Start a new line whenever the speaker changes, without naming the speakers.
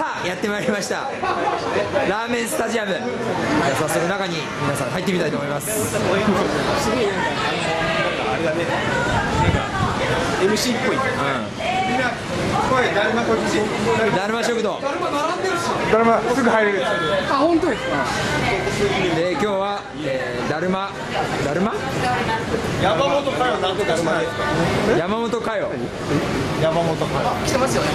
さあやってまいりました。ラーメンスタジアム。じゃあ早速中に皆さん入ってみたいと思います。
すごいなんかあれだね。なんか MC っぽい。みん。な声だるまこっち
だるま食堂。
だるますぐ入れる。
あ本当ですか？
で今日は、えー、だるま？だるま？
山本佳代なんとかですか？
山本佳代
山本佳代
来てますよね。